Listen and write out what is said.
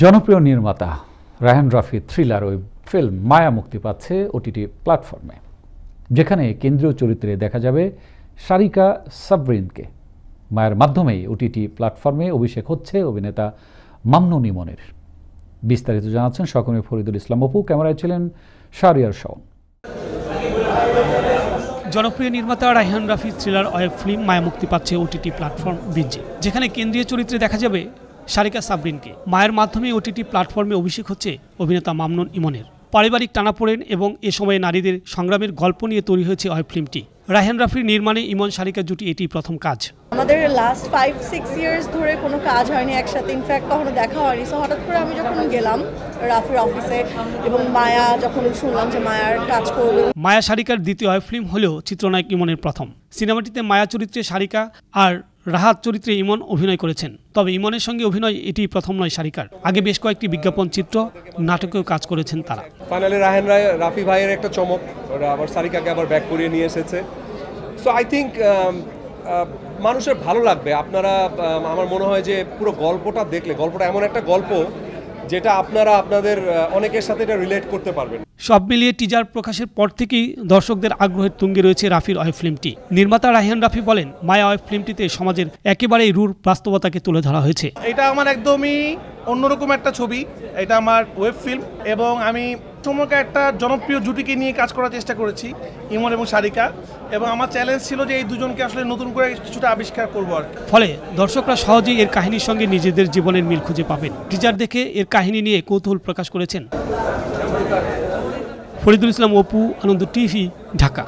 জনপ্রিয় নির্মাতা রায়হান রাফি থ্রিলার ওই ফিল্ম মায়া মুক্তি পাচ্ছে ওটিটি প্ল্যাটফর্মে, যেখানে কেন্দ্রীয় চরিত্রে দেখা যাবে সারিকা সাবরিনকে। মায়ের মাধ্যমেই ওটিটি প্ল্যাটফর্মে অভিষেক হচ্ছে অভিনেতা মামনুন ইমনের বিস্তারিত জানাচ্ছেন সকমে ফরিদুল ইসলাম অপু, ক্যামেরায় ছিলেন শাহরিয়ার শাওন। জনপ্রিয় নির্মাতা Raihan Rafi thriller web film Maya মুক্তি পাচ্ছে ওটিটি প্ল্যাটফর্ম, বিজে, যেখানে কেন্দ্রীয় চরিত্রে দেখা যাবে সারিকা সাবরিনকে। মায়ের মাধ্যমে ওটিটি প্ল্যাটফর্মে অভিষেক হচ্ছে অভিনেতা মামনুন ইমনের। পারিবারিক টানাপোড়েন এবং এ সময়ে নারীদের সংগ্রামের গল্প নিয়ে তৈরি হয়েছে ওয়েব ফিল্মটি। রাহেন রাফির নির্মাণে ইমন সারিকা জুটি এটি প্রথম কাজ। আমাদের লাস্ট ফাইভ সিক্স ইয়ার্স ধরে কোনো কাজ হয়নি একসাথে। ইনফ্যাক্ট কখনো দেখা হয়নি। সো হঠাৎ করে আমি যখন গেলাম রাফির অফিসে এবং মায়া যখন শুনলাম যে মায়ার কাজ করবে। মায়া সারিকার দ্বিতীয় ফিল্ম হলেও চিত্রনায়ক ইমনের প্রথম। সিনেমাটিতে মায়া চরিত্রে সারিকা আর রাহাত চরিত্রে ইমন অভিনয় করেছেন। তবে ইমনের সঙ্গে অভিনয় এটি প্রথম নয় সারিকার। আগে বেশ কয়েকটি বিজ্ঞাপন চিত্র নাটকেও কাজ করেছেন তারা। ফাইনালি রাহেন রায় রাফি ভাইয়ের একটা চমক। ওরা আবার সারিকাকে আবার ব্যাক করিয়ে নিয়ে এসেছে। সো আই থিঙ্ক মানুষের ভালো লাগবে। আপনারা um, আমার মনে হয় যে পুরো গল্পটা দেখলে গল্পটা এমন একটা গল্প যেটা আপনারা আপনাদের অনেকের সাথে এটা রিলেট করতে পারবেন। সব মিলিয়ে টিজার প্রকাশের পর থেকেই দর্শকদের আগ্রহের তুঙ্গে রয়েছে রাফির অয় ফিল্মটি। নির্মাতা রাহিয়ান রাফি বলেন, মায়া অয় ফিল্মটিতে সমাজের একেবারেই রূঢ় বাস্তবতাকে তুলে ধরা হয়েছে। এটা আমার একদমই অন্যরকম একটা ছবি। এটা আমার ওয়েব ফিল্ম এবং আমি চমকে একটা জনপ্রিয় জুটিকে নিয়ে কাজ করার চেষ্টা করেছি ইমন এবং সারিকা। এবং আমার চ্যালেঞ্জ ছিল যে এই দুজনকে আসলে নতুন করে কিছুটা আবিষ্কার করব আর ফলে দর্শকরা সহজেই এর কাহিনীর সঙ্গে নিজেদের জীবনের মিল খুঁজে পাবেন। টিজার দেখে এর কাহিনী নিয়ে কৌতূহল প্রকাশ করেছেন ফরিদুল ইসলাম অপু, আনন্দ টিভি, ঢাকা।